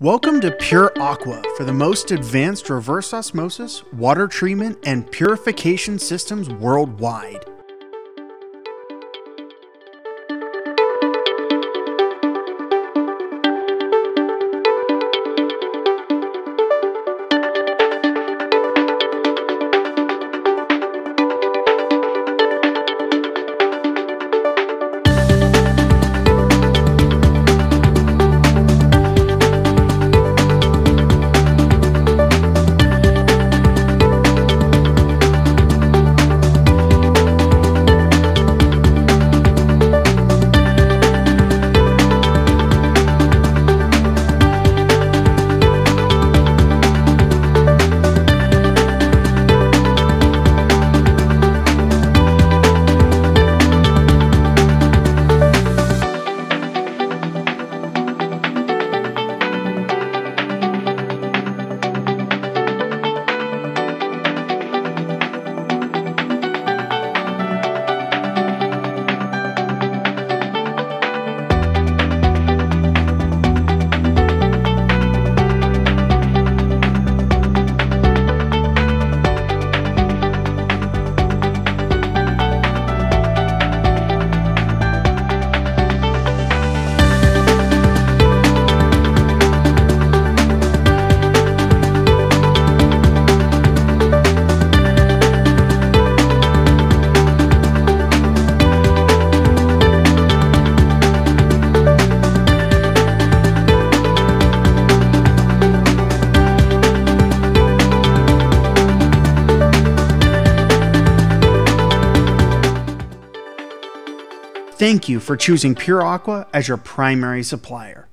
Welcome to Pure Aqua for the most advanced reverse osmosis, water treatment, and purification systems worldwide. Thank you for choosing Pure Aqua as your primary supplier.